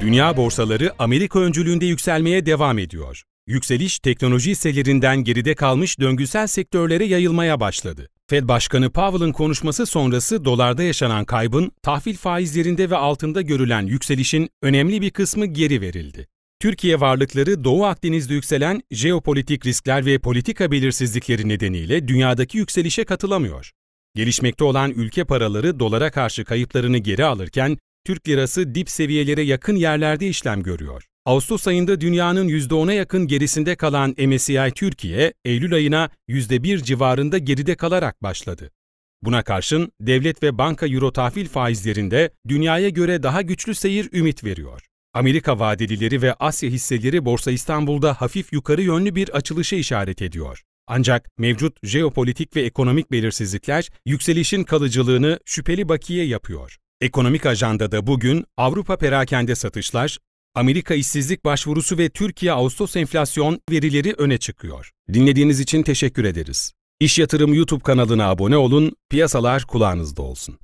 Dünya borsaları Amerika öncülüğünde yükselmeye devam ediyor. Yükseliş teknoloji hisselerinden geride kalmış döngüsel sektörlere yayılmaya başladı. Fed Başkanı Powell'ın konuşması sonrası dolarda yaşanan kaybın tahvil faizlerinde ve altında görülen yükselişin önemli bir kısmı geri verildi. Türkiye varlıkları Doğu Akdeniz'de yükselen jeopolitik riskler ve politika belirsizlikleri nedeniyle dünyadaki yükselişe katılamıyor. Gelişmekte olan ülke paraları dolara karşı kayıplarını geri alırken Türk lirası dip seviyelere yakın yerlerde işlem görüyor. Ağustos ayında dünyanın %10'a yakın gerisinde kalan MSCI Türkiye, Eylül ayına %1 civarında geride kalarak başladı. Buna karşın devlet ve banka euro tahvil faizlerinde dünyaya göre daha güçlü seyir ümit veriyor. Amerika vadelileri ve Asya hisseleri Borsa İstanbul'da hafif yukarı yönlü bir açılışa işaret ediyor. Ancak mevcut jeopolitik ve ekonomik belirsizlikler yükselişin kalıcılığını şüpheli bakiye yapıyor. Ekonomik ajandada bugün Avrupa perakende satışlar, Amerika işsizlik başvurusu ve Türkiye Ağustos enflasyon verileri öne çıkıyor. Dinlediğiniz için teşekkür ederiz. İş Yatırım YouTube kanalına abone olun, piyasalar kulağınızda olsun.